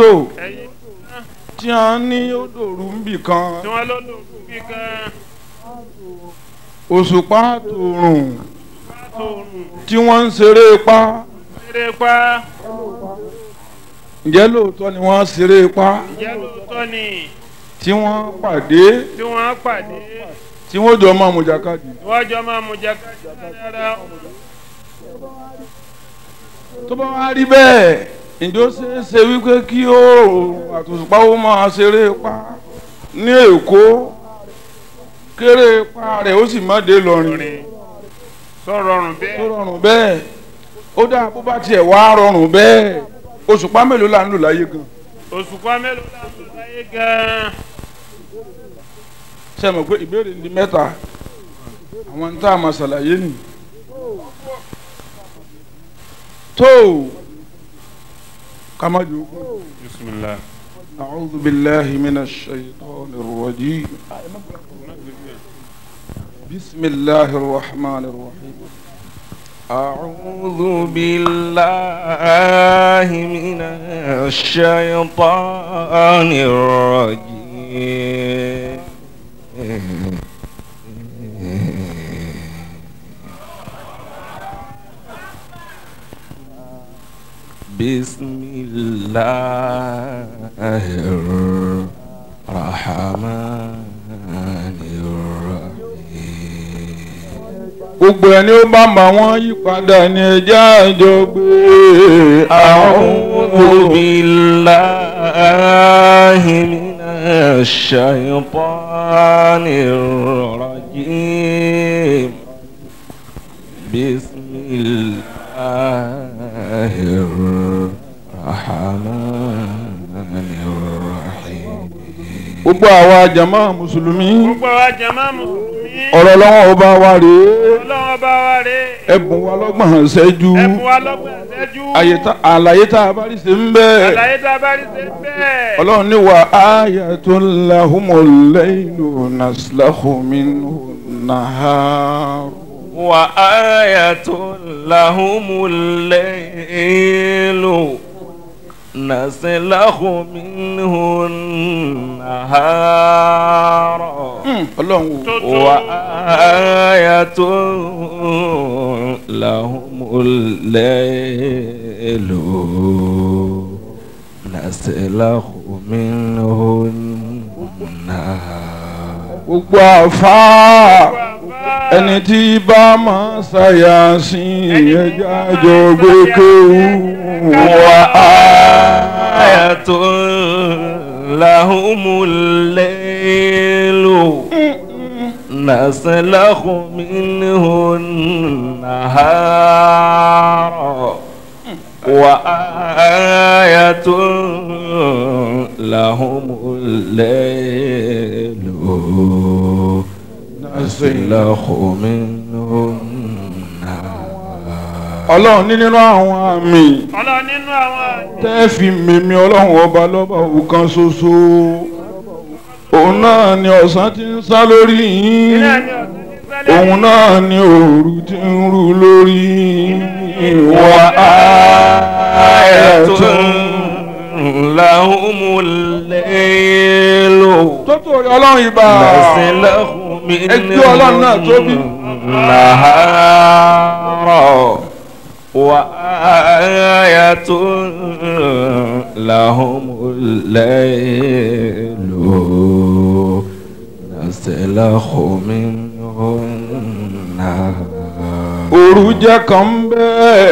tó tí wọ́n ní ó dòrú níbì kan. Tí wọ́n ló lò bí kan. Òṣùpá tòrùn. Tí wọ́n ń ṣeré pa. Ṣeré pa. Ǹjẹ́ lóòótọ́ ni wọ́n ṣeré pa? Ìjẹ́ lóòótọ́ ni? Tí wọ́n pàdé. Tí wọ́n pàdé. Tí wọ́n jọ máa mú jàkadì wọ́n jọ máa mú jẹ́ kájára tó bá wá rí bẹ́ẹ̀ ǹjọ́ ṣeé ṣe wípé kí oòrùn àtòṣùpá ó máa ṣeré pa ní èkó? Kéré pa rẹ̀ ó sì má dé lọ́rin tó rọrùn bẹ́ẹ̀. Ó dáa bó bá tiẹ̀ wá rọrùn bẹ́ẹ̀. Òṣùpá mélòó là ń lò láyé gan? Òṣùpá mélòó la ń lò láyé gan-an ṣe mọ̀ pé ìbéèrè ní mẹ́ta? Àwọn ń tá a máa ṣàlàyé nì tó ká jò ó bisimilah أعوذ بالله من الشيطان الرجيم. بسم الله الرحمن الرحيم. أعوذ بالله من الشيطان الرجيم. بسم الله الرحمن الرحيم gbogbo ẹni ó bá mọ àwọn yípadà ní ẹjẹ àjọ gbé أعوذ بالله من الشيطان rahman rahim. gbogbo àwa jama mùsùlùmí. gbogbo àwa jama mùsùlùmí. ọ̀rọ̀ lọ́wọ́ ọba wa rèé. ọ̀rọ̀ lọ́wọ́ ọba wa rèé. ẹ̀bùn wa lọ́gbọ̀n ṣẹ́jú. ẹ̀bùn wa lọ́gbọ̀n ṣẹ́jú. àlàyé tá a bá rí ṣe ń bẹ́ẹ̀. àlàyé tá a bá rí ṣe ń bẹ́ẹ̀. ọlọ́run ní wa ayatul lahumul laylu naslakhu minhu nahar. wa ayatul lahumul laylu nasilahu minhu nahara. ọlọ́run o. wa ayatu lahumul laylu nasilahu minhu nahara. gbogbo àfa ẹni tí bá máa ṣàyà sí ẹjọ́ àjọ gbé kéwù á. وآية لهم الليل. نسلخ منه النهار. وآية لهم الليل. نسلخ منه ọlọ́run ní nínú àwọn àmì tẹ́ fi mímí ọlọ́run ọba lọ́ba òkan ṣoṣo. Òun náà ni ọ̀sán ti ń sá lórí yín. Òun náà ni òru ti ń rú lórí ìwà ààyẹ̀tún làhùnmùlẹ́lò. tó torí ọlọ́run ìbá ẹgbẹ́ ọlọ́run náà tóbi. وآية لهم الليل نسلخ منه النهار òòrù jẹ́ kan bẹ́ẹ̀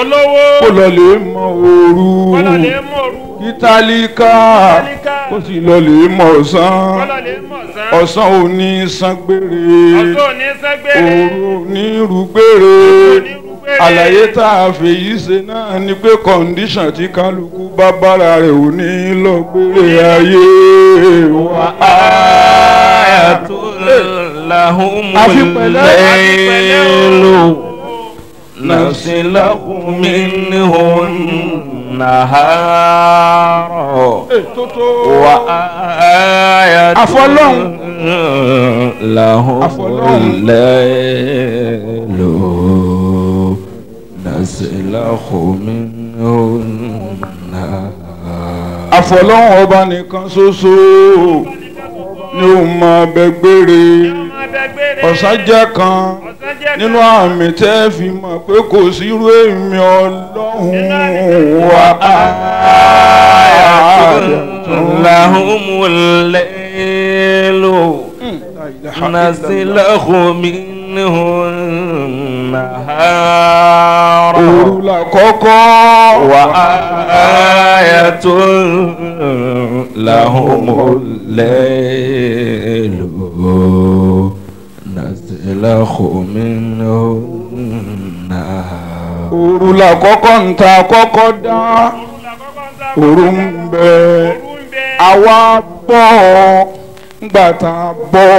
olówó. Kó lọ lè mọ òru kítálákà kó sì lọ mọ ọ̀sán. Ọ̀sán. Ò sangbére òru ò rúgbére àlàyé tá a fèyí ṣe náà ni pé kọ́ndíṣàn tí kálukú bá bára rẹ̀ ò ní lọ gbére ayé. Wa. àfi pẹ̀lẹ́ àfi pẹ̀lẹ́. o. نسلخ منه النهار tótó وآية أفولون. لهم أفولون. الليل نسلخ منه النهار àfọlọ́hún ọba nìkan ṣoṣo ni ó máa bẹ gbére ọ̀sánjẹ́ kan nínú àmì tẹ́ fi mọ̀ pé kò sí irú èmi ọlọ́run wa. lahumul laylu nazilahu minhu nahara. òru la kọ́kọ́ wa ayatun lahumul laylu nàzìláhù mínú náà. òru la kọ́kọ́ ń ta kọ́kọ́ dá òru ń bẹ àwa bọ̀ ọ́ ngbà tá a bọ́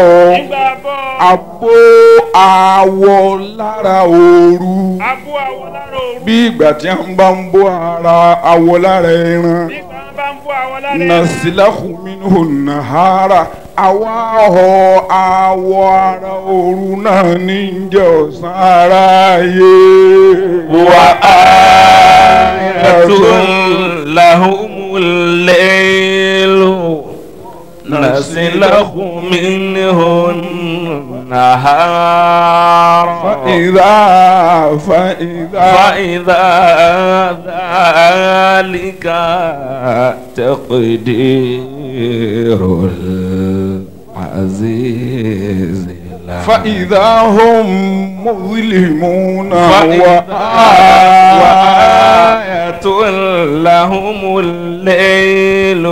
abó awọ lára ooru. Bí ìgbà tí a bá ń bọ́ ara awọ lára ẹran. Nàṣìláhùn mi ní ònàhárà àwa họ awọ ara ooru náà ní jẹ́ ọ̀sán ara yé. wà á yàtọ̀ làhùn lẹ́yìn. نسلخ منه النهار فإذا فإذا. فإذا ذلك تقدير العزيز. فإذا هم مظلمون. وآية لهم الليل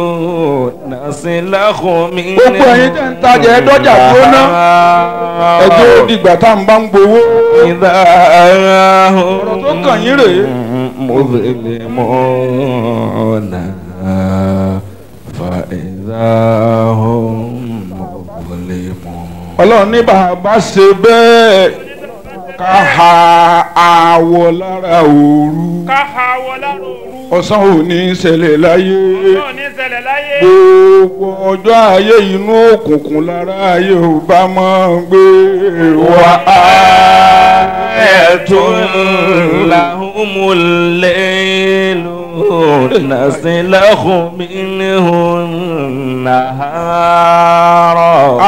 síláhùn gbogbo ẹ̀yin tẹ́ ń tajà ẹ dọ́jà tó ná ẹjọ́ dìgbà tá à bá ń gbowó. ìdá tó kàn yín rèé. mo bèbè mọ́ ọ̀nà fa ìdá hùn mo lè mọ́. ọlọ́run ní bàbá ṣe bẹ́ẹ̀ ká ha àwọ̀ lára òru. ká ha àwọ̀ lára òru. ọ̀sán ò ní ṣẹlẹ̀ láyé. ọ̀sán gbogbo ọjọ́ ayé inú òkùnkùn lára ayé ò bá máa ń gbé wa á. ẹ̀tún làhùnmùlẹ́ lò nàṣẹ́ làhùnmí ni hùn náà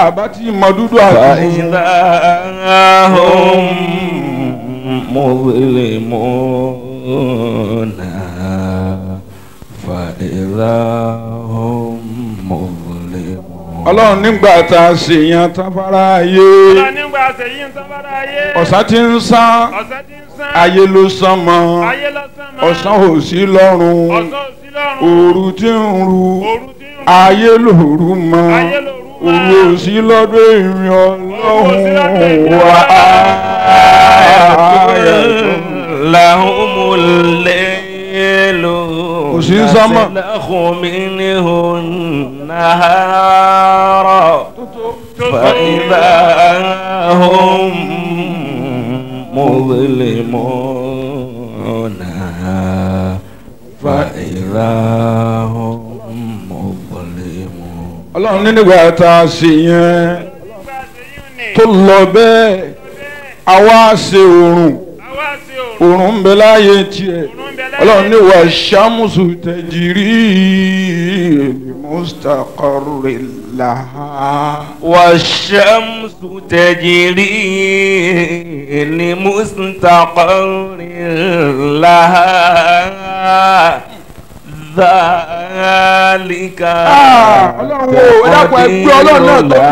àbátí mọ̀dúdú àtúntò. fàyínlá ọ̀hún mọ̀wélé mọ́nà fàyínlá ọ̀hún mọ̀wélé mọ́nà. ọlọ́run nígbà tá a ṣe yan tábára ayé. ọlọ́run ti ń sán ayé ló sán mọ́. ọ̀sán ò sí lọ́rùn. òru ti ń ru. ayé lòru mọ́. mọ́. òru ò sí lọ́dọ̀ èmi ọlọ́run wá. لهم الليل وشين سما. نسلخ منه النهار فإذا هم مظلمون فإذا هم مظلمون ọlọ́run nígbà tá a ṣe yẹn tó lọ bẹ́ẹ̀ àwa ṣe òrùn òrùn ń bẹ láàyè tiẹ̀. Ọlọ́run ní wà ṣàmùsù tẹ̀jìrì mustaqarri wà ṣàmùsù tẹ̀jìrì ni mustaqarri laha zàlíkà. Ah, ọlọ́run o oh, ẹ̀dàpọ̀ ẹgbẹ́ ọlọ́run náà tó.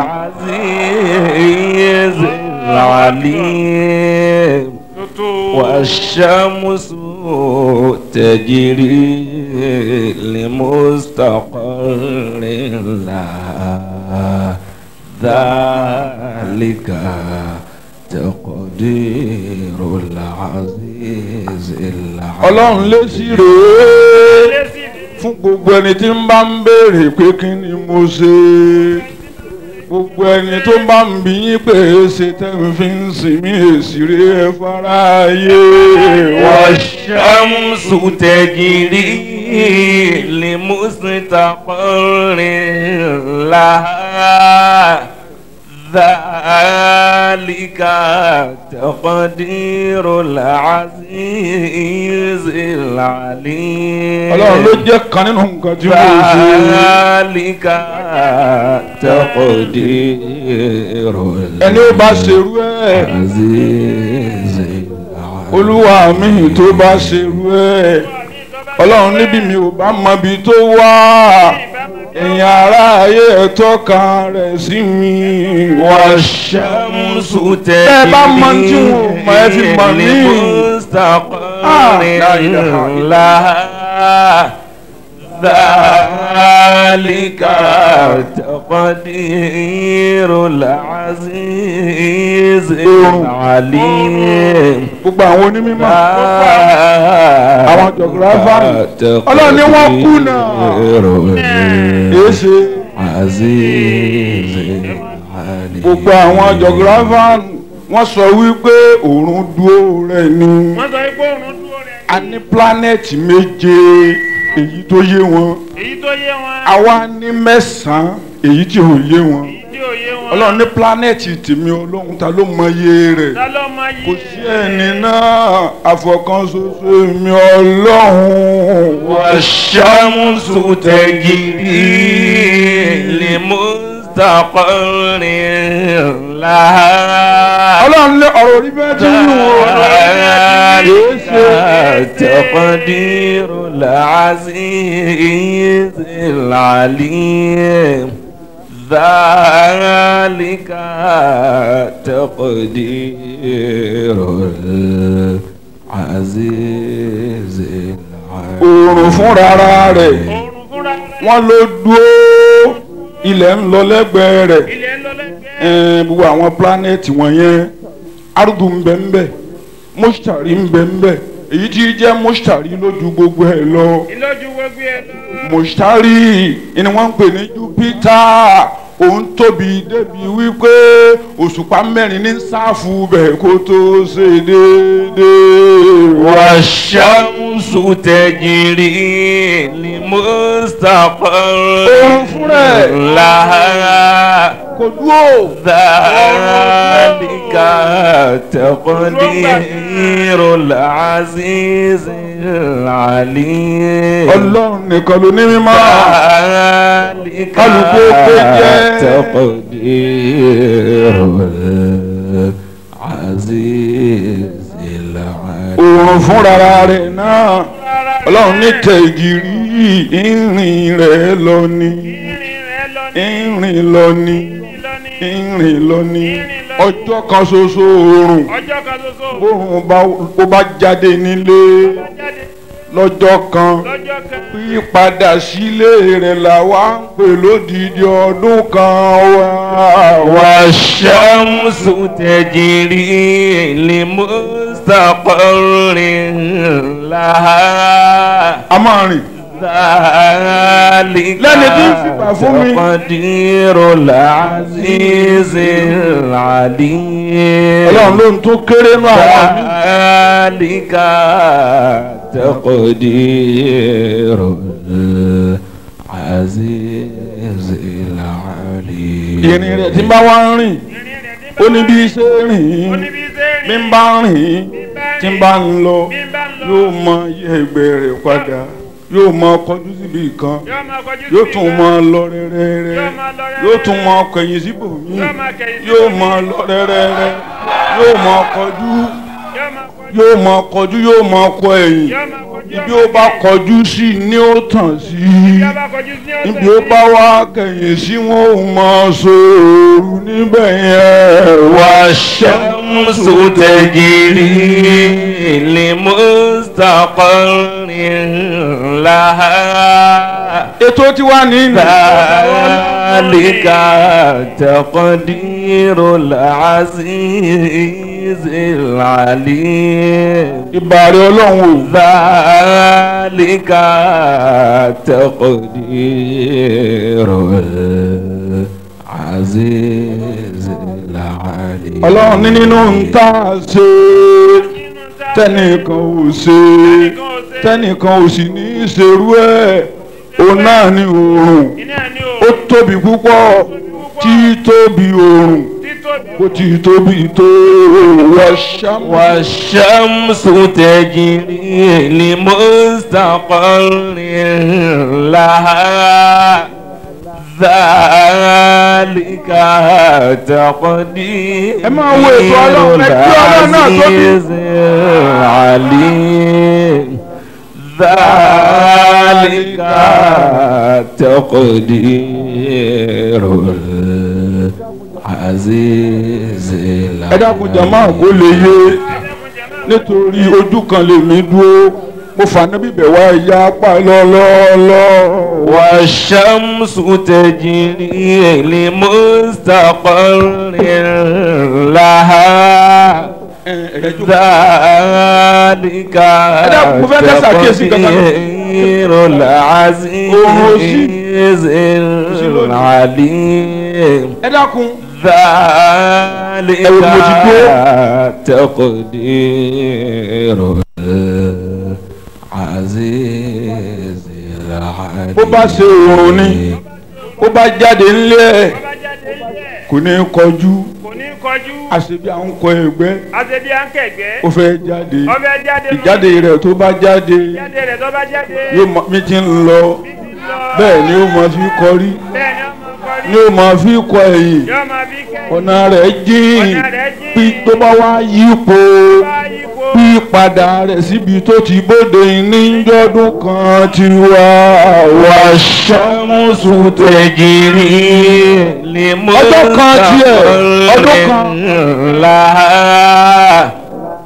ìyẹ́sẹ̀ ràlí wàṣàmùsù tẹ̀jìrì lèmọ́sítàkọ́rìnlá fún gbogbo ẹni tí ń bá ń béèrè pé kí ni mo ṣe gbogbo ẹni tó bá ń bí yín pé ṣe tẹ́mi fi ń sìn mí èsì rí ẹ fara ayé. wàṣàmùsù lè mú sí takọ́rin láàá. ذلك تقدير العزيز العليم ọlọ́run ló jẹ́ kan nínú nǹkan tí mo ṣe. ذلك تقدير ẹni ó bá ṣerú ẹ̀ العزيز العليم olúwa mi tó bá ṣerú ẹ̀ ọlọ́run níbi mi ò bá mọ ibi tó wá èèyàn aráyé tó kan rẹ̀ sí mi. wà á ṣàmùsù tẹ̀lé bẹ́ẹ̀ bá mọ tí wọn mọ ẹ fi mọ mí. ìlú mustaqarrin ah, la. ذلك تقدير العزيز العليم gbogbo àwọn onímọ̀ àwọn jọ̀gráfà ọlọ́run ni wọ́n kùnà èé ṣe عزيز العليم gbogbo àwọn jọ̀gráfà wọ́n sọ wípé òòrùn dúró rẹ̀ ni wọ́n sọ pé òun dúró rẹ̀ a ní pílánẹ̀tì méje èyí tó yé wọn. èyí tó yé wọn. àwa ní mẹ́sàn-án èyí tí ò yé wọn. èyí tí ò yé wọn. ọlọ́run ní pílánẹ̀tì tèmi ọlọ́run ta ló mọ iye rẹ̀. ta ló mọ iye rẹ̀. kò sí ẹni náà àfọkànṣoṣo mi ọlọ́run. wàṣà mùsùlùmí tẹ̀gì lè mú. تقول لها. تقدير العزيز العليم. ذلك تقدير العزيز العليم. Ilẹ̀ ń lọ lẹ́gbẹ̀ẹ́ rẹ̀. Gbogbo àwọn pílánẹ̀tì wọ̀nyẹn arúgbó ń bẹ ń bẹ mọ́ṣítàrí ń bẹ ń bẹ. Èyí tí jẹ́ mọ́ṣítàrí lójú gbogbo ẹ̀ lọ. Mọ́ṣítàrí ni wọ́n ń pè ní júpítà òun tóbi débi wípé òṣùpá mẹ́rin ní sáfù bẹ̀ kó tó ṣe déédéé. wà á ṣàmùsù tẹ̀jìrì ní mustapha. òun fúnra lára kò dúró. zaalika tẹkọdiro laazizi ali. ọlọ́run nìkan ló ní mímọ́. zaalika tẹkọdiro laazizi ali. oorun fúnra rẹ̀ náà ọlọ́run ní tẹ̀gìrì ìrìn rẹ̀ lọ ni ìrìn lọ ni. Ìrìn lọ ni. Ọjọ́ kan ṣoṣo oòrùn. Oòrùn bó bá jáde nílé. Lọ́jọ́ kan. Pípadà sílé rẹ̀ là wá ń pè lódìdí ọdún kan wá. wà á ṣàmùsùn tẹ̀jìrì lè mú sàkọ́rin là a máa rìn dhalika lẹ́ni tí ń fipá fún mi. taqdirul azizil alim. ọlọ́run ló ń tún kéré nù àwọn mi. dhalika taqdirul azizil alim. ìrìn rẹ̀ tí bá wá ń rìn ó ní bí ṣe rìn bí ń bá rìn tí ń bá ń lọ yóò mọ iye ìgbẹ́ rẹ̀ padà yóò mọ kọjú síbi kan yóò máa tún máa lọ rẹ́rẹ́rẹ́. yóò tún mọ kẹ̀yìn Yóò máa kẹ̀yìn yóò mọ lọ rẹ́rẹ́rẹ́ yóò mọ kọjú yóò máa kọjú. yóò mọ kọ ẹ̀yìn. Máa ibi ó bá kọjú sí ni ó tàn sí ibi ó bá wá kẹ̀yìn sí wọn ò mọ sòrò níbẹ̀ yẹn. Wá والشمس تجري لمستقر لها ètò tí wà ní ذلك تقدير العزيز العليم ìbàrẹ̀ ọlọ́run ò ذلك تقدير العزيز العليم ọlọ́run ní nínú ń tà ṣe tẹnìkan ò ṣe tẹnìkan ò sì ní í ṣerú ẹ̀. Òun náà ni oòrùn. Ó tóbi púpọ̀. Tí tóbi oòrùn kò tí tóbi tó. Wàṣàmùsù tẹ̀jìrì ní mọ́sàkọ́rin láhàá ذلك تقدير ẹ máa wo ètò Ọlọ́run, ẹ gbé Ọlọ́run náà tóbi. العزيز العليم ذلك تقدير العزيز ẹ dákun jàmá kó lè yé nítorí ojú kan lèmi dúró mo fà níbi bẹ̀ wá ìyá apá lọ́lọ́lọ́. والشمس تجري لمستقر لها ذلك dákun, mo fẹ́ kẹ́ ṣàkíyèsí kankan. تقدير العزيز العليم ẹ dákun ذلك Ẹ wo bí mo ti dúró. تقدير العزيز العليم bó bá ṣe òòrùn ni bó bá jáde ńlẹ̀ nílẹ̀ kò ní kọjú. àṣebí à ń kọ ẹgbẹ́. Àṣebí à ń kẹ̀gbẹ́. ó fẹ́ jáde. Ìjáde rẹ̀ tó bá jáde. Yóò mọ mi ti ń lọ. Bẹ́ẹ̀ ni ó máa fi kọrí. Ni ó máa fi kọ ẹ̀yìn. Ọ̀nà rẹ̀ jìn. bí tó bá wá yípo pípadà rẹ̀ síbi tó ti bóde níjọ́dún kan ti wá. wà á ṣàmùsù tẹ̀jìrì lè mú ọjọ́ kan tiẹ̀ ọjọ́ kan.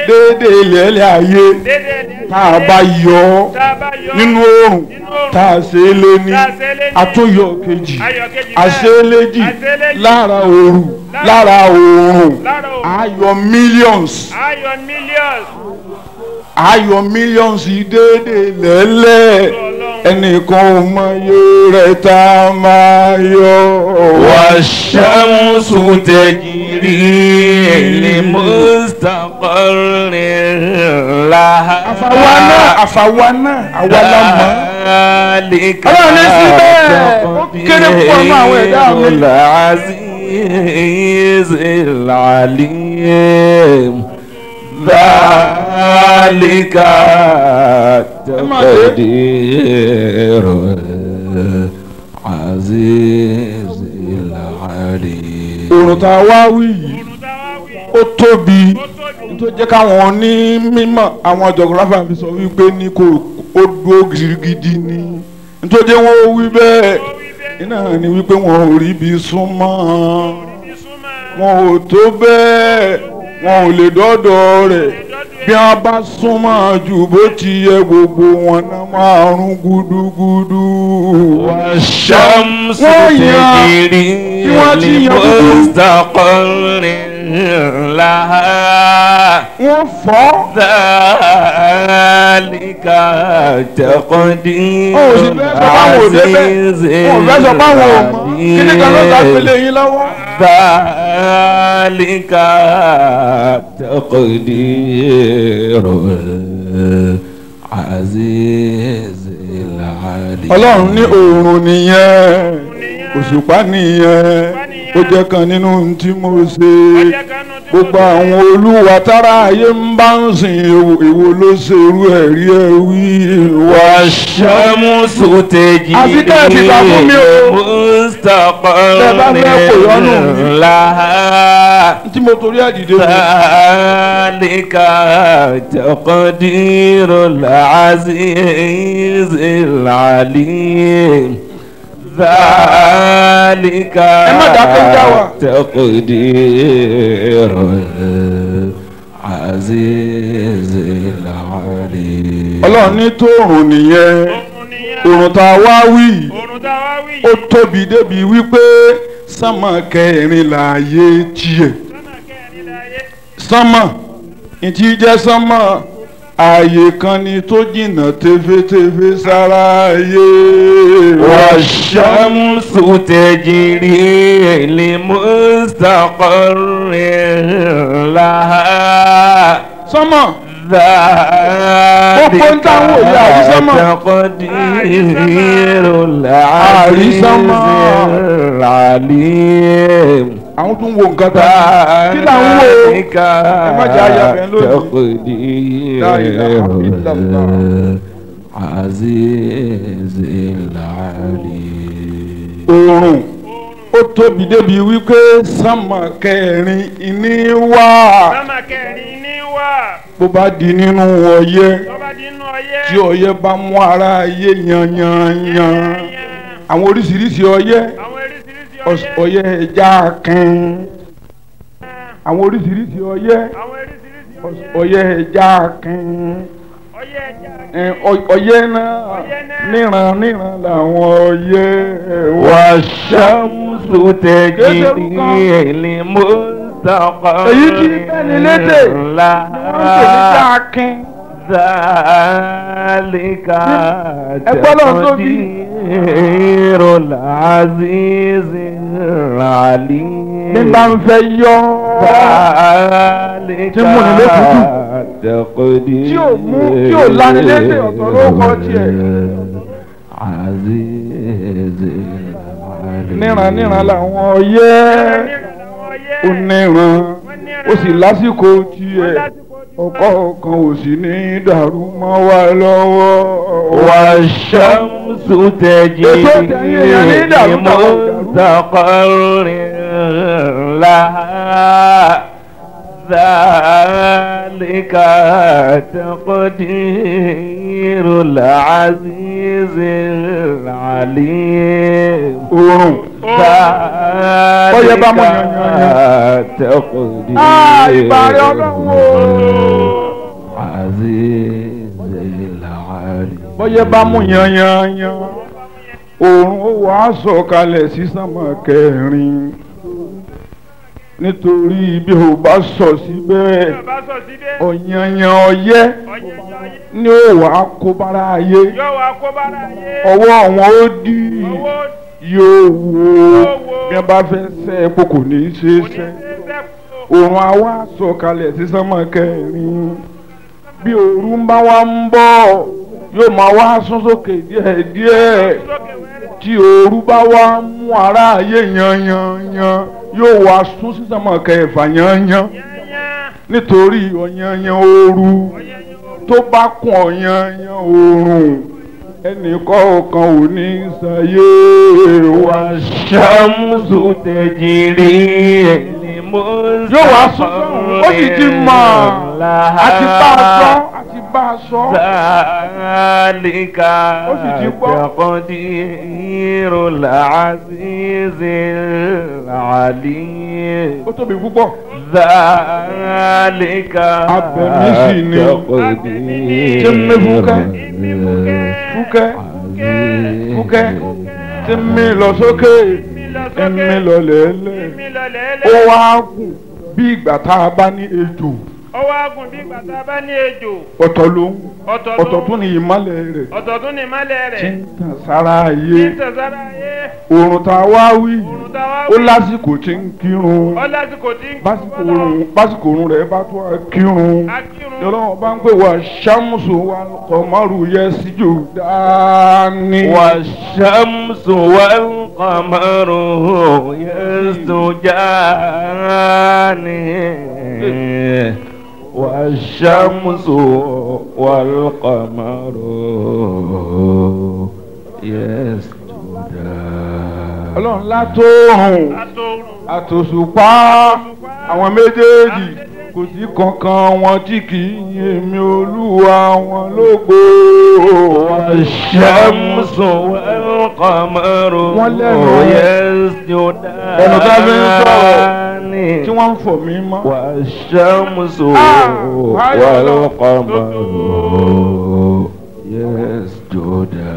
ayé. déédéé lẹ́lẹ́ ayé tá a bá yọ ọ́ nínú oòrùn oòrùn. tá a ṣe é lé ní àtúnyọ kejì àṣeéléjì lára òòrùn lára òòrùn. ayọ̀ millions ayọ̀ millions. ayọ̀ millions déédéé lẹ́lẹ́ ẹnìkan mọ yóò rẹ̀ tá a máa yọ. wàṣàmùsù tẹ̀jìrì lè mustaqarri la. àfàwa náà àfàwa náà àwa la mọ̀. ọlọ́run ní síbẹ̀ ó kéré púpọ̀ mọ́ àwọn ẹ̀dá mi. aziz alalim. ذلك تقدير العزيز العليم òrùn tá a wá wí yìí òrùn tá a wá wí. ó tóbi ó tóbi. tó jẹ́ káwọn ní mímọ̀ àwọn geographer fi sọ wípé ní kò ó dúró gidigidi ni nítorí wọn ò wí bẹ́ẹ̀ ó wí bẹ́ẹ̀. iná ni wípé wọn ò rí ibi súnmọ́ ibi súnmọ́. wọn ò tó bẹ́ẹ̀ wọn ò lè dọ́dọ̀ rẹ̀ bí wọ́n bá súnmọ́ jù bó ti yẹ gbogbo wọn náà máa rún gúdúgúdú. wọ́n yan kí wọ́n wọ́n fọ́. dàlíkà tẹ̀kọ́dí. ó sì fẹ́ sọ báwo débẹ̀ ó fẹ́ sọ báwo mọ́ kí ni kan ló ta fele yín lọ́wọ́. ذلك تقدير العزيز العليم ọlọ́run ní oòrùn nìyẹn òṣùpá nìyẹn ó jẹ́ kan nínú tí mo ṣe. Gbogbo àwọn olúwa tára ayé ń bá ń sìn èwo ló ṣe irú ẹ̀ rí ẹ wí? Ìwà ṣàmùsù tèjì àti kẹ́ẹ̀tì ta fún mi o. Mustapha ńlá. Tí mo torí àdìde mi. sàlìkà taqdirul aziz al alim zálíkà taqdiru azizil alim. ọlọ́run ní tóòrùn nìyẹn òrùn tá a wá wí ó tóbi débi wípé sánmà kẹrin láàyè tiẹ̀ sánmà ìtì jẹ́ sánmà ààyè kan ni tó jìnnà tefetefe sára ayé. wàṣàmùsù tẹ̀jìrì lè mustaqarrin laha. sọmọ gbogbo ń táwọn òye àrísánmọ àrísánmọ àwọn tó ń wo nǹkan tá kí là ń wo ẹ má jẹ́ àyà bẹ́ẹ̀ lónìí la ilaha illallah azizil alim. oòrùn ó tóbi débi wípé sánmà kẹrin ní wá. sánmà kẹrin ní wá. bó bá di nínú ọyẹ́ tí ọyẹ́ bá mú ara ayé yan yan yan àwọn oríṣiríṣi ọyẹ́ ọyẹ ẹja kan. Àwọn oríṣiríṣi ọyẹ ọyẹ ẹja kan. Ọyẹ náà níran níran làwọn ọyẹ wà. Ṣàmùsù tẹ̀gìrì ẹ̀lẹ́ mọ́ tọkọ èyí tí bẹ́ẹ̀ni lédè ni wọ́n ń pè ní dákin. zálíkà tẹ̀wọ́n dín. náà tóbi. تقدير العزيز العليم ní bá ń fẹ́ yọ ذلك tí mú ni lókùtù. تقدير Tí ò mú- tí ò lani lédè ọ̀tọ̀ ló kọ tiẹ̀. عزيز العليم níran níran làwọn ọyẹ́ ó níran ó sì lásìkò tiẹ̀ ọkọ̀ kan ò sì ní dàrú mọ́ wa lọ́wọ́. wà á ṣàmùsù tẹ̀jì ní mọ́tàkọ́rin ńlá. ذلك تقدير العزيز العليم oòrùn Bọ́yẹ bá mú ذلك yanyanyan. تقدير Ah, ìbàrẹ̀ Ọlọ́run o. عزيز العليم bọ́yẹ́ bá mú yanyanyan oòrùn ó wàá sọ̀kalẹ̀ sí sánmọ̀ kẹrin nítorí bí o bá sọ síbẹ̀ ọ̀yanyan ọyẹ́ ni ó wàá kó bára ayé. Yóò wá kó bára yé. ọwọ́ wọn ó dí yóò wo bí wọ́n bá fẹ́ sẹ́ epo kò ní í ṣe é sẹ́ òòrùn àwa sọ̀kalẹ̀ sí sánmọ̀ kẹrin. Bí òòrùn bá wá ń bọ̀ yóò máa wá sún sókè díẹ̀díẹ̀ tí òòrù bá wá mú ara ayé yanyanyan yóò wá sún sísàmọ́ kẹfà yányán. Nítorí ọ̀yányán ooru tó bá kún ọ̀yányán oorun ẹnì kọ̀ọ̀kan ò ní sàyé wa ṣàmùsù tẹ̀jìrì ẹ̀ lè mọ́ sàmùsù rẹ̀ yóò wá sún sísàmọ́ ó sì ti mọ̀ àti bá a sọ àti bá a sọ. sàlìkà tẹ̀kọ́dí irun làásìsì làálí. ó tóbi púpọ̀. sàlìkà tẹ̀kọ́dí irun làásìsì fúkẹ́. tí mi lọ sókè. Tí mi lọ lẹ́lẹ̀. Ó wá gùn bí ìgbà tá a bá ní ejò ọwọ́ agùn bí gbàtà bá ní ejò. ọ̀tọ̀ ló ń ọ̀tọ̀ tún ní ìmọ̀lẹ̀ rẹ̀. ọ̀tọ̀ tún ní ìmọ̀lẹ̀ rẹ̀. tí ń tàn sára ayé. tí ń tàn sára ayé. òrùn tá a wá wí. òrùn tá a wá wí. ó lásìkò tí ń kírun. ó lásìkò tí ń kírun. básìkò òrùn básìkò òrùn rẹ̀ bá tó a kírun. a kírun. yọlọ́wọ́ bá ń pè wá ṣàmùsùn wa kọ̀mọ́rù yẹ síjò dání. wà ṣàmùsùn. والشمس والقمر يسجدان ọlọ́run látòrùn Àtòrùn. àtòṣùpá àwọn méjèèjì kò sí kankan wọn tí kì í yin olúwa wọn lógo. ṣàmùsù wẹ́lkọ̀mọ́rò yẹ́sìdá. ẹnu tá a fi ń sọ̀rọ̀ tí wọ́n ń fọ̀ mí mọ́. wà á ṣàmùsù ah, wẹ́lkọ̀mọ́rò yẹ́sìdá.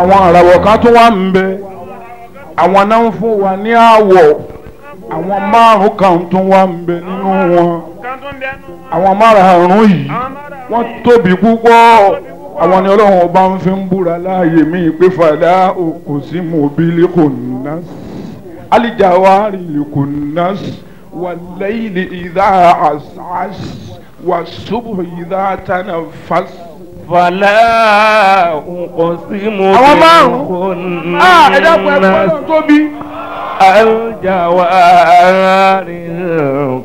àwọn àràwọ̀ kan tún wà ń bẹ àwọn náà ń fún wa ní àwọ̀ àwọn márùn kan tó wà ń bẹ nínú wọn àwọn márùn yìí wọ́n tóbi púpọ̀ àwọn ni ọlọ́run ọba ń fi ń búra láàyè mí pé fàdá òkú sí mòbílì kò ná alìjàwárì kò ná wàlẹ́yìn ìdá àṣàṣ wàṣubù ìdá tanafas. Fàlẹ́ òkú sí mòbílì kò ná. Àwọn márùn-ún. Ah, ẹ dákun ẹ fọlọ́n tóbi. الجوار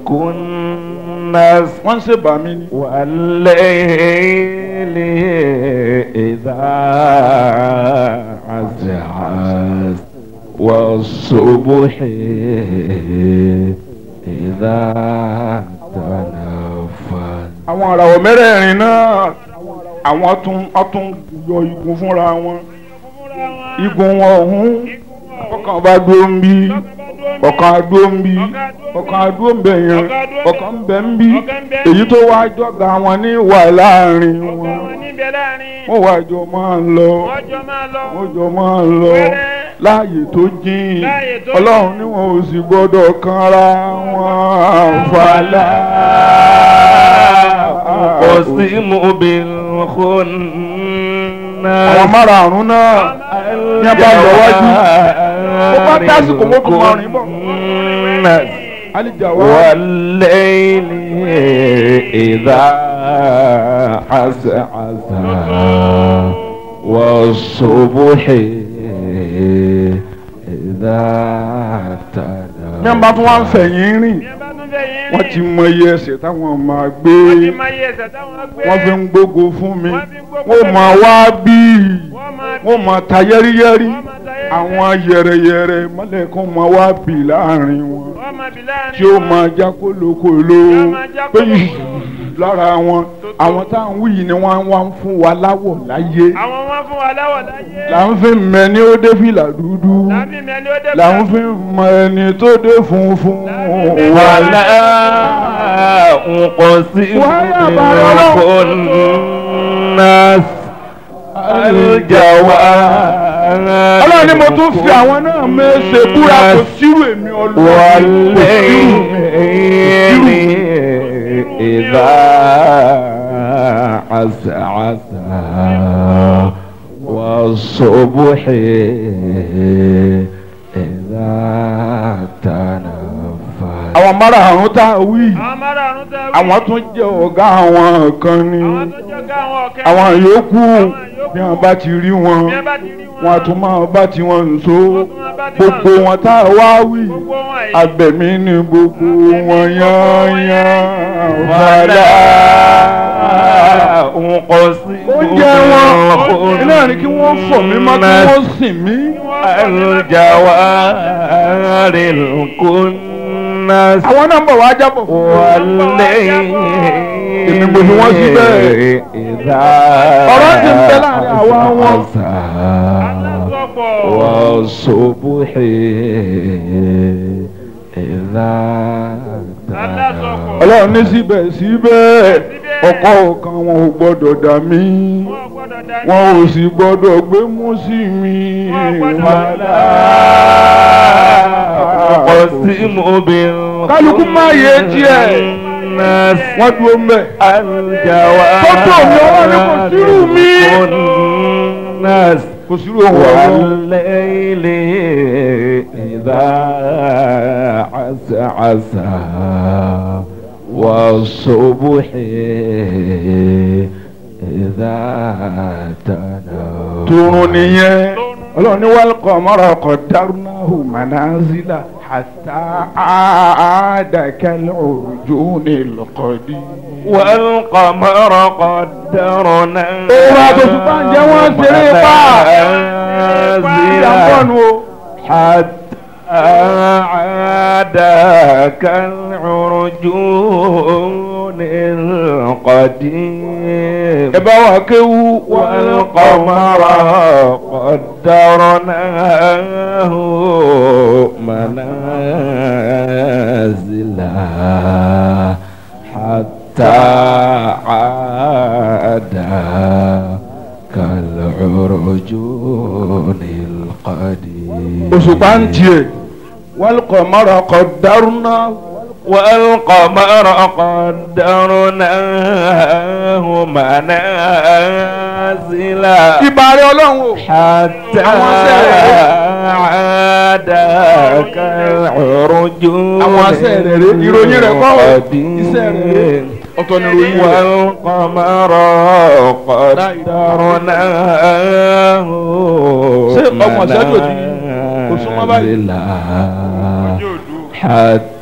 الكنس wọ́n ń ṣèbà mí ni. والليل إذا عسعس والصبح إذا تنفس àwọn àràwọ̀ mẹ́rẹ̀ẹ̀rin náà àwọn tún wọ́n tún yọ igun fúnra wọn fúnra wọn. igun wọn ọ̀hún ọkàn bá dúró ń bí ọkàn adúró ń bí ọkàn adúró ń bẹ ọkàn ń ń bí èyí tó wá jọ̀gà wọn ní wà láàárín wọn wọ́n wá jọ máa ń lọ wọ́n jọ máa ń lọ láàyè tó jìn ọlọ́run ni ò sì gbọ́dọ̀ kanra wọn fàlà. kò sí mú obìnrin kò náà. àwọn márààrún náà yẹn bá wájú bó bá tásìkò wọ́n tún máa rìn bọ̀. الكنس alìjàwá والليل إذا عسعس والصبح إذا ní a bá tún wá ń fẹ̀yìn rìn ní ẹ bá tún fẹ́ yín wọ́n ti mọ iye ẹsẹ̀ táwọn máa gbé wọ́n ti máa yẹ ẹsẹ̀ táwọn gbé. wọ́n fi ń gbógo fún mi Wọ́n fi ń gbógo wọ́n fún máa mi. wá bí wọ́n máa bí. wọ́n máa ta yẹ́rìyẹ́rì àwọn yẹrẹyẹrẹ mọlẹkùn máa wá bì láàárín wọn tí ó máa já kólókòló lára wọn àwọn tá à ni wọn wá ń fún wa láwọ̀ láyé. àwọn wọn fún wa láwọ̀ láyé. là ń fi mẹ ní ó dé fìlà dúdú. là ń fi mẹ ní ó dé fìlà dúdú. là mọ ẹni tó dé funfun. wàhálà nǹkan sí ìlú kò náà àlùjáwá. ọlọ́run ni mo tún fi àwọn náà mẹ́sẹ̀ búra kò sírù èmi ọlọ́run kò sírù mi ìdá wà sọ́bùhì ìdá tànà àwọn márààrún tá a wí àwọn tún jẹ́ ọ̀gá àwọn kan ni. Àwọn yòókù bí wọn bá ti rí wọn wọn a tún máa bá ti wọn nso gbogbo wọn tá a wá wí abẹ̀mí ni gbogbo wọn yányán wàlá nǹkan sí gbogbo wọn iná ni kí wọ́n fọ̀ mí má kí wọ́n sìn mí. àlùjá wa rè kò náà. àwọn náà ń bọ̀ wá jábọ̀. èmi gbogbo wọn sí bẹ́ẹ̀ ọ̀rọ̀ ti ń bẹ láàárín àwa wọn. wọ́n sọ́bù ìlà. ọlọ́run ní síbẹ̀síbẹ̀ ọkọ ọ̀kan wọn ò gbọ́dọ̀ dà mí wọn ò sì gbọ́dọ̀ gbé mú sí mi. kálukú máa yé tiẹ̀ máa fi. wọ́n dúró mbẹ́. àlùjá wa. tọ́tò mi ọwọ́ ni kò sírù mi. kò sírù òwò àwọn. wàlẹ́ ilé ìdá nìyẹn ọlọ́run ní wàlúkọ̀ mọ́ra ọkọ̀ dárúnáhù mànáńsílà. حتى عادك العجون القديم. والقمر قدرنا. حتى عادك العرجون القديم. إباوكو والقمر قدرناه. منازل حتى عاد كالعرجون القديم. وسبحان والقمر قدرناه والقمر قدرناه منازل ìbàrẹ̀ ọlọ́run o حتى عاد كالعرجون àwọn asẹ́ rẹ̀ rẹ̀ ìròyìn rẹ̀ kọ́ o iṣẹ́ rẹ̀ rẹ̀ ọ̀tọ̀ ni ìròyìn rẹ̀. والقمر قدرناه Ṣé ọmọ ìṣẹ́jú òdì kò súnmọ́ báyìí? منازل ojú òdu حتى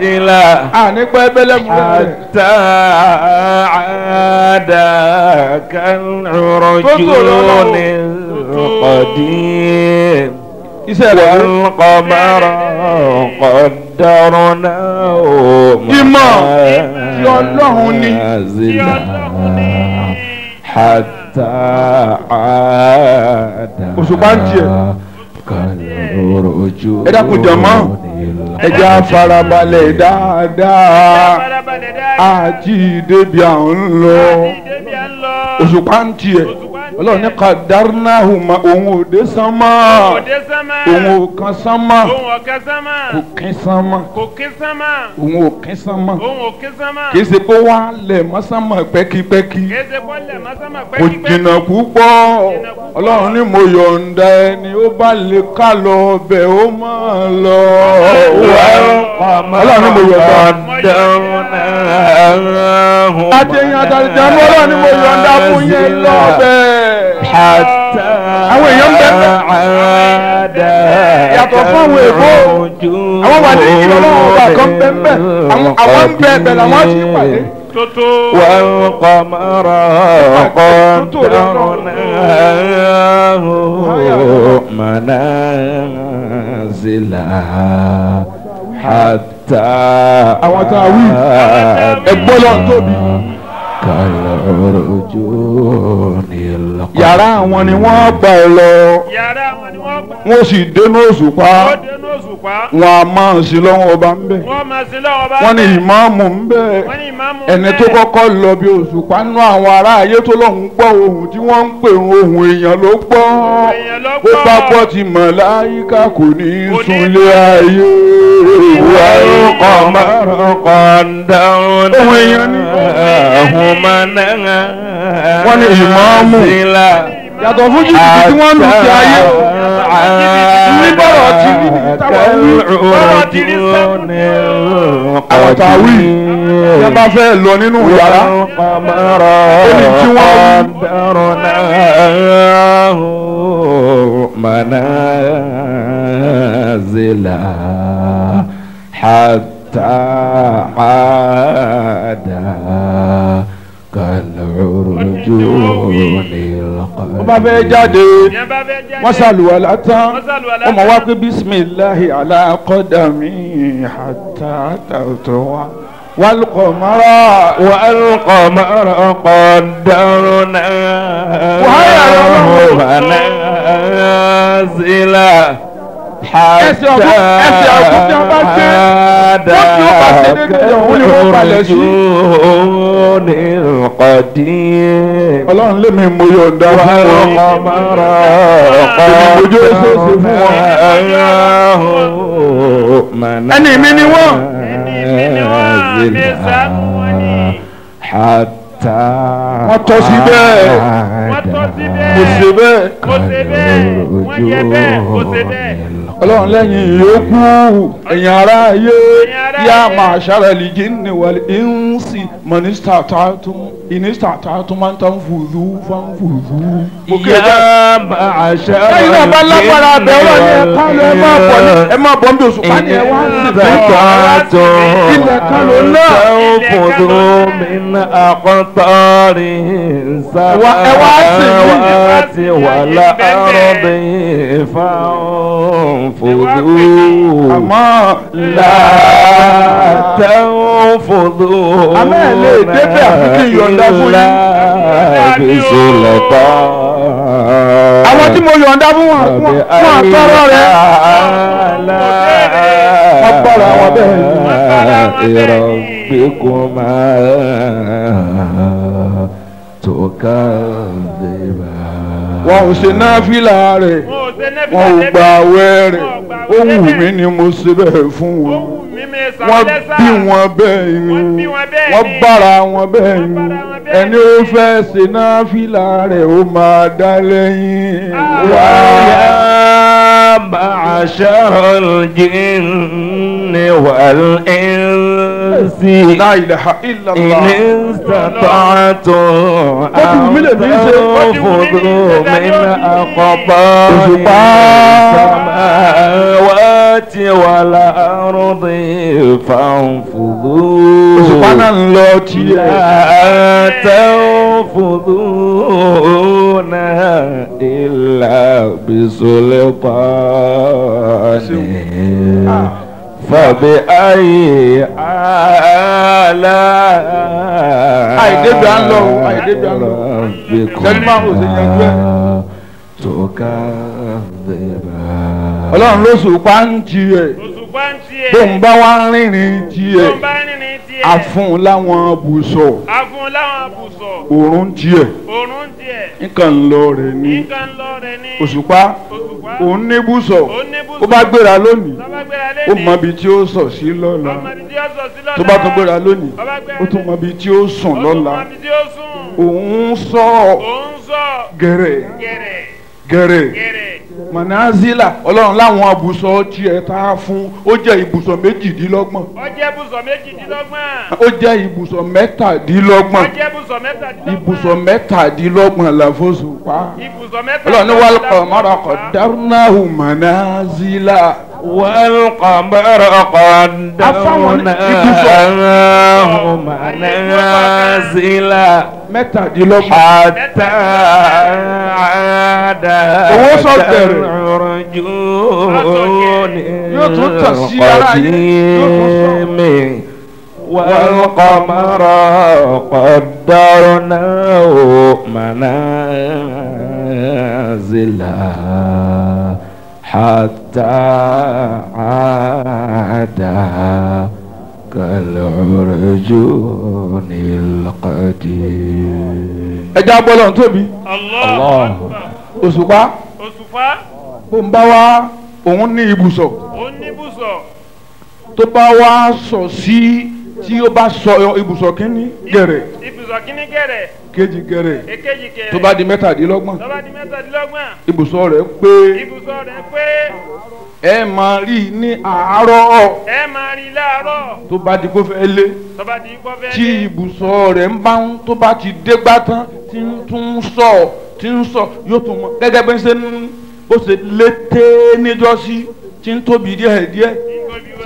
sílá. ànípa ẹbẹlẹ mu rẹ. àtà àdà kàrọ̀jù ní kọ̀dí. iṣẹ́ rẹ̀ ni. kọ̀mọ́rọ̀ kọ̀dọ̀rọ̀ náà ẹja farabalẹ̀ dáadáa. Àti débi à ń lọ. Òṣùpá ń tiẹ̀ ọlọ́run ní ká dárúnáhùnmá òun ò dé sánmà. Òun ò kan sánmà. Kò kín sánmà. Òun ò kín sánmà. Kì í ṣe kó wá lẹ̀ mọ́ sánmà pẹ́kípẹ́kí. Kò jìnnà púpọ̀. Ọlọ́run ní mo yọ̀ǹda ẹni ó bá lè ká lọ ọbẹ̀ ó máa lọ. Ọlọ́run ní mo yọ̀ǹda. Àti èèyàn àtàlìjàmú ọlọ́run ní mo yọ̀ǹda fún yẹn lọ́bẹ̀ẹ́ حتى Àwọn èèyàn ń bẹ bẹ. عاد Yàtọ̀ fún àwọn èèbó. àwọn wà ní ìlú ọlọ́run ọba kan bẹ́ẹ̀ bẹ́ẹ̀ àwọn àwọn ń bẹ ẹ̀bẹ̀ làwọn ti pàdé. tótó. والقمر قدرناه منازل حتى Àwọn tá a wí. Ẹgbọ́n lọ tóbi. yàrá àwọn ni wọ́n gbà ẹ lọ wọ́n sì dénú òṣùpá wọn a máa ń sin lọ́wọ́ ọba ń bẹ̀ wọ́n ní ìmáàmù ń bẹ̀ ẹni tó kọ́kọ́ lọ bí òṣùpá nínú àwọn ará ayé tó lọ́hùn gbọ́ ohun tí wọ́n ń pè ohun èèyàn ló gbọ́ ohun mọ̀nàmọ́ná. wọ́n ní ìmọ̀ọ́mù yàtọ̀ fún jìbìtì tí wọ́n ń lù sí ayé níbọ̀rọ̀ tí táwọn wí. Bọ̀rọ̀ àwọn tàwí. Yẹn bá fẹ́ lọ nínú yàrá. Ó tí wọ́n wí. manazila hatta ada wọ́n bá fẹ́ jáde yẹn bá fẹ́ jáde. wọ́n ṣàlùwàlá tán Wọ́n ṣàlùwàlá wọ́n mọ̀ tán. wá pé bísímìláhì aláàkọ́dàmí àtàtàtọ̀ wa wálùkọ̀ mọ́ra والقمر قدرناه منازل ẹsẹ̀ ọ̀gbọ́n ẹsẹ̀ ọ̀gbọ́n tí wọ́n bá gbé wọ́n tí wọ́n bá ṣe déédéé ọ̀hún ni wọ́n balẹ̀ sí. ọlọ́run lèmi mo yọ̀ǹda fún wọn èmi mojú ẹsẹ̀ ṣe fún wọn. ẹni mi ni wọ́n. ẹni mi ni wọ́n lè sàmú wọn ni ta. wọ́n tọ́ sí bẹ́ẹ̀. wọ́n tọ́ sí bẹ́ẹ̀. mo ṣe bẹ́ẹ̀. mo ṣe bẹ́ẹ̀. wọ́n jẹ bẹ́ẹ̀. mo ṣe bẹ́ẹ̀ ọlọ́run lẹ́yìn yòókù ẹ̀yìn ara ayé yá máa ṣára lè jí ní nsi mani stataatum ini stataatum an tan fudu fan fudu. ya ma a ṣe a ma ṣe. ẹyin náà bá lágbára abẹ wọn ni ẹ ká lọ ẹ máa bọ ní ẹ máa bọ ní oṣù ká ní ẹ wá ní bẹ́ẹ̀ bọ ara tó ilẹ̀ ká ló náà. sẹ́wọ́n fudu mi ní akọ́tọ́rì sábà ẹ wá ti wà láàrọ̀bì fáwọn fudu. àmọ́ làtẹ̀wọ̀n fudu àmọ́ ẹ̀ lè débẹ̀ àfi kí n yọ̀ǹda fún yín. àwọn tí mo yọ̀ǹda fún wọn fún àtọ́rọ̀ rẹ. wọ́n gbọ́dọ̀ àwọn bẹ́ẹ̀ ni. ìrọ̀gbẹ́kùn máa tó wọn ò ṣe náfìlà rẹ̀ wọn ò gbààwẹ̀ rẹ̀ ó wù mí ni mo ṣe bẹ́ẹ̀ fún wọn. Wọ́n bí wọn bẹ́ẹ̀ ni. Wọ́n bára wọn bẹ́ẹ̀ ni. ẹni ó fẹ́ ṣe náà fìlà rẹ̀ ó máa dá lẹ́yìn. wàá bá aṣọ al-jinn wal-ins sí. la ilaha illallah. ilé sàtọ́tò àwọn fòdò mẹ́ta àkọ́bọ̀ òṣùpá wá ti wà láàrúndì fàǹfòdò. òṣùpá náà ń lọ tí ẹ. àtẹ̀wòfòdò ilà bisolẹ́pàá ni fàbí ayé àlà. àìdébi à ń lọ o an à ń lọ sẹ́ni máa ń ṣe yanjú ẹ̀. tòkà bẹ̀rẹ̀. ọlọ́run ló sùn pàǹtí ẹ̀ tó ń bá wa rìnrìn tiẹ̀ àfún láwọn bùsọ̀ òórùn tiẹ̀ nǹkan ń lọ rẹ̀ ni òṣùpá òun ní bùsọ̀ ó bá gbéra lónìí ó mọ ibi tí ó sọ̀ sí lọ́la. Tó bá tún gbéra lónìí Ó tún mọ ibi tí ó sùn lọ́la. òun sọ. gẹ̀rẹ̀. Gẹ̀rẹ̀. Manazila ọlọ́run láwọn abùsọ̀ tiẹ̀ tá a fún ó jẹ́ ibùsọ̀ méjìdínlọ́gbọ̀n ó jẹ́ bùsọ̀ méjìdínlọ́gbọ̀n. ó jẹ́ ibùsọ̀ ó mẹ́tàdínlọ́gbọ̀n jẹ́ bùsọ̀ mẹ́tàdínlọ́gbọ̀n. ibùsọ̀ mẹ́tàdínlọ́gbọ̀n làfọ̀sùpá ibùsọ̀ mẹ́tàdínlọ́gbọ̀n. ọlọ́run ní wàlú kọ̀ọ̀mọ́ra kọ̀dánáhù manazila والقمر قدرناه منازل mẹ́tàdínlọ́gbọ̀n حتى عاد Owó sọ̀tẹ̀rẹ̀. كالعرجون Yóò tún tàn sí ara yín. Yóò tún sọ. القديم والقمر قدرناه منازل حتى عاد كالعرجون القديم ẹja gbọ́dọ̀ tóbi Allahu Allah. Akbar. òṣùpá òṣùpá. bó ń bá wá òun ní ibùsọ̀ ó ní bùsọ̀. tó bá wá sọ sí tí ó bá sọ ibùsọ̀ kínní gẹ̀rẹ̀ ibùsọ̀ kíní gẹ̀rẹ̀. kejì gẹ̀rẹ̀. tó bá di mẹ́tàdínlọ́gbọ̀n. Ibùsọ̀ rẹ̀ pé. Ẹ máa rí i ní àárọ̀. Ẹ máa rí láàárọ̀. tó bá di kó fẹ́ lé. Tí dé. ibùsọ̀ rẹ̀ ń bá ń tó bá ti dégbà tán tí ń tún sọ tí ń sọ yóò tún mọ. Gẹ́gẹ́ bí ń ṣe ń bó ṣe lété níjọ́sí tí ń tóbi díẹ̀ díẹ̀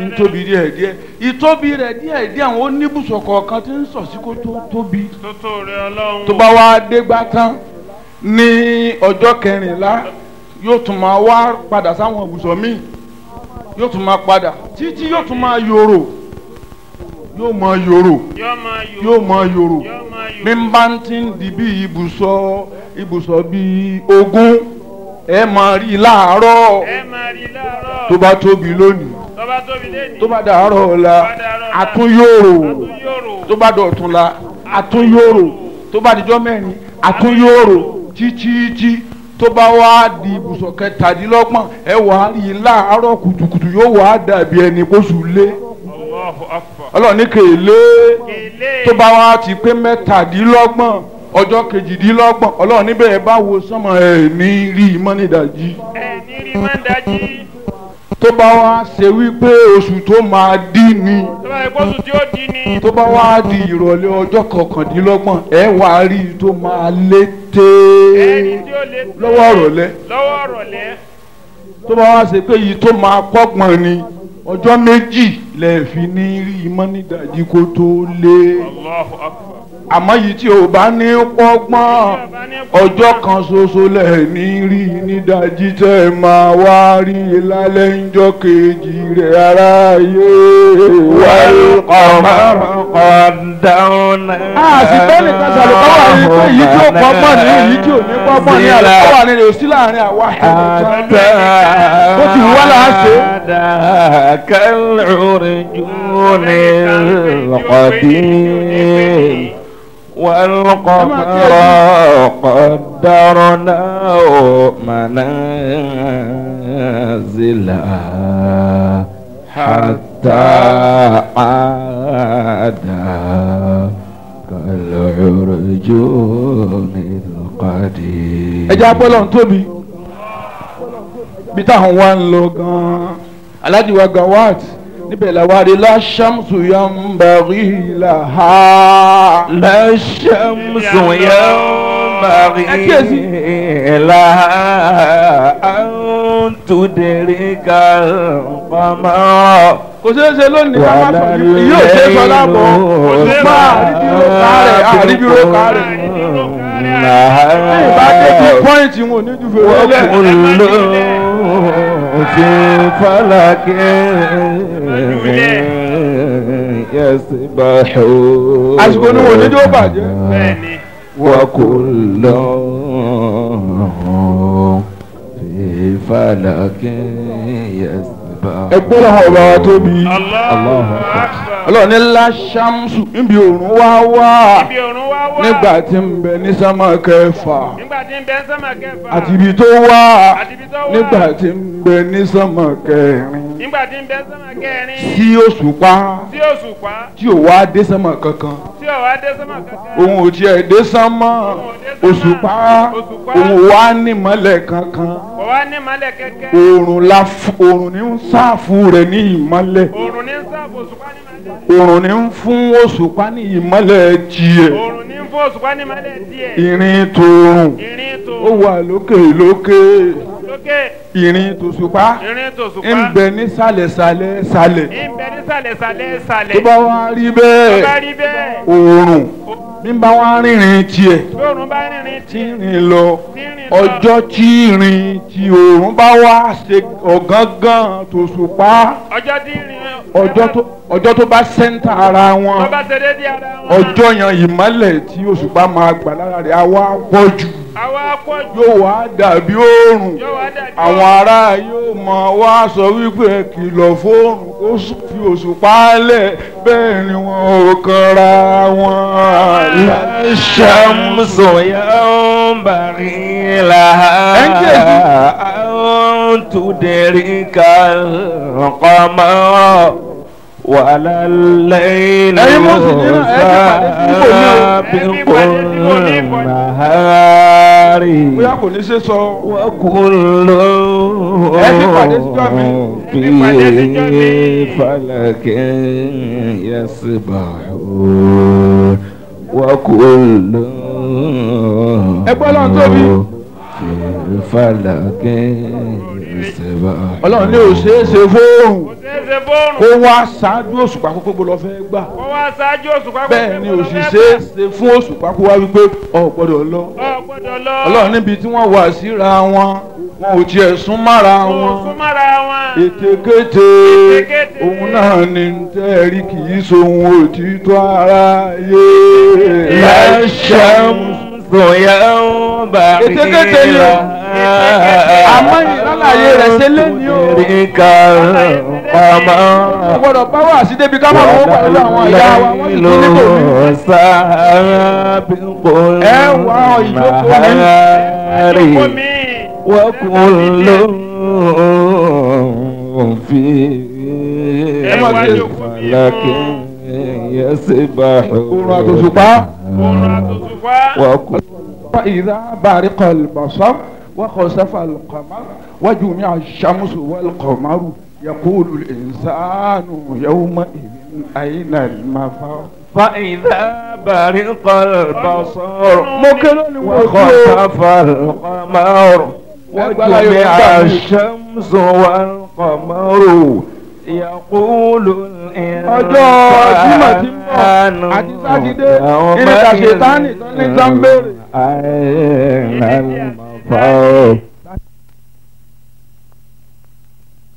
tí ń tóbi díẹ̀ díẹ̀. Ìtóbi rẹ̀ díẹ̀ díẹ̀ àwọn oníbùsọ̀ kọ̀ọ̀kan tí ń sọ sí kó tó tóbi. Tó bá wá dégbà tán ní ọjọ́ kẹrìnlá yóò tún máa wá padà sáwọn ibùsọ̀ míì. Yóò tún máa padà. Títí yóò tún máa yòrò. Yóò máa yòrò. Yóò máa yòrò. Bí n bá ti ń di bí ibùsọ̀ ibùsọ̀ bíi ogún ẹ máa rí i láàárọ̀. tó bá tóbi lónìí tó bá dàárọ̀ ọ̀la àtúnyòrò tó bá dọ̀túnla àtúnyòrò tó bá dijọ́ mẹ́rin àtúnyòrò títí tó bá wá di ibùsọ̀ kẹtàdínlọ́gbọ̀n ẹ wà á rí i láàárọ̀ kùtùkùtù yóò wà á dàbí ẹni kóṣù lé. Allahu Akbar. ọlọ́ọ̀ni kèlé. Tó bá wá ti pé mẹ́tàdínlọ́gbọ̀n ọjọ́ kejìdínlọ́gbọ̀n ọlọ́run níbẹ̀ ẹ bá wo sánmọ̀ ẹ̀ ní rí i mọ́ nídàjí ẹ ní rí dájí. Tó bá wá ṣe wípé oṣù tó máa dí ni tó bá wá di ìrọ̀lẹ́ ọjọ́ kọkàndínlọ́gbọ̀n ẹ wà á rí i tó máa lété lọ́wọ́ ìrọ̀lẹ́. tó bá wá ṣe pé yìí tó máa kọ́gbọ̀n ni ọjọ́ méjì lẹ́ẹ̀fi ní rí mọ́ nídàjí kó tó lé Allahu akbar àmọ́ yìí tí ò bá ní pọ́gbọ́n ọjọ́ kan ṣoṣo lẹ̀ ní rí nídàjí tẹ́ ẹ máa wá rí lálẹ́ ńjọ́ kejì rẹ̀ aráyé والقمر قدرنا àsìkò nìkan sàlùkọ́ wà ní pé èyí tí ò pọ́gbọ́n ní èyí tí ò ní pọ́gbọ́n ní àlùkò wà ní òsí láàrin àwa حتى bó ti wá là á ṣe. كالعرجون القديم والقمر قدرناه منازلا حتى عاد كالعرجون القديم ẹjẹ apọlọ ń tóbi bí táwọn wá ń lọ gan-an aláàjì wa gawat níbẹ̀ la wá rí láṣàmùsù yà ń bàrí là á. láṣàmùsù yà ń bàrí là á. àtúndèrè ká fama. kò ṣeé ṣe lónìí ká má sọ yóò ṣe sọ lábọ̀ kò ṣe má àrídìrò kárẹ̀ àrídìrò kárẹ̀ ìbá dé bí pọ́ìntì wọn ò ní ju fèrè lẹ́ẹ̀. وكل في فلك يسبحون àsìkò ni wọn ò ní jó bàjẹ́. bẹ́ẹ̀ni. وكل في فلك يسبحون ẹgbẹ́ lọ́wọ́ ọba wa tóbi Allahu akbar. ọlọ́run ní ńlá ṣàmùsù níbi òòrùn wá wá ibi òrùn wá wá. nígbà tí ń bẹ ní sámà kẹfà nígbà tí ń bẹ sánmà kẹfà. àti ibi tó wá àti ibi tó wá. nígbà tí ń bẹ ní sámà kẹrin nígbà tí ń bẹ sánmà kẹrin. sí òṣùpá tí òṣùpá. tí ò wá dé sámà kankan kankan. òun ò tiẹ̀ dé sámà òṣùpá òun kankan. Wá ní malẹ̀ kẹ́kẹ́. òòrùn la òòrùn ní ń sáàfù rẹ̀ ní ìmọ̀lẹ̀. Òòrùn ní ń fún òṣùpá ní ìmọ̀lẹ̀ tiẹ̀ ìrìn tòòrùn. ó wà lókè lókè ìrìn tòṣùpá ń bẹ ní sàlẹ̀sàlẹ̀ sàlẹ̀ tó bá wá rí bẹ́ẹ̀ òòrùn bí bá wá rìnrìn tiẹ̀ tí rìn lọ rìn ọjọ́ tí ìrìn tí òòrùn bá wá ṣe ọ̀gángán tòṣùpá ọjọ́ rìn. tó bá sẹ́ńtà ara wọn. ọjọ́ yan ìmọ́lẹ̀ tí òṣùpá máa gbà lára rẹ̀ á wá pọ̀ jù àwa pọ̀jù. yóò wá dàbí oòrùn àwọn ará yóò mọ wá sọ wípé kìlọ̀ fóòrùn ó fi òṣùpá lẹ̀ bẹ́ẹ̀ ni wọn ò kanra wọn. ṣàmùsọ yà ń bàrí là á ń tún dẹ̀rí ká mọ́ wàhálà lẹ́yìn sábẹ́kùn nàárì wàkúlò bí falakẹ́ yasibáhù wàkúlò. ẹgbẹ́ lọ́n tóbi ọlọ́run ní o ṣeé ṣe fóòrùn kó wá ṣáájú òṣùpá kó gbogbo lọ fẹ́ gbà. Bẹ́ẹ̀ ni o sì ṣeé ṣe fún òṣùpá kó wá wípé ọ̀ gbọ́dọ̀ lọ. Ọlọ́run níbi tí wọ́n wà síra wọn wọn ò tiẹ̀ sún mára wọn ètekéte òun náà ni tẹ́ẹ̀rí kì í sohun òtítọ́ ara yé ẹ̀ṣẹ̀ mú bóyá ó bá rí i lọ. àmọ́ ìlàlàyé rẹ̀ ṣe lé ní o. ríkà pamọ́. gbọ́dọ̀ bá wà sí débi ká má lówó pàdé àwọn ìyá wa wọ́n ti tún nílò. sára bí kò lọ. ẹ wá wọ́n kò lọ òfin. ẹ wá. يسبحون Oòrùn àtòṣùpá. Oòrùn àtòṣùpá. وكل فإذا برق البصر وخسف القمر وجمع الشمس والقمر يقول الإنسان يومئذ أين المفر؟ فإذا برق البصر وخسف القمر وجمع الشمس والقمر. yaqulu ọjọ́ Jímọ̀ tí ń bọ̀ àti sátidé ìrìnkà ṣètánì tó ní sanbèrè.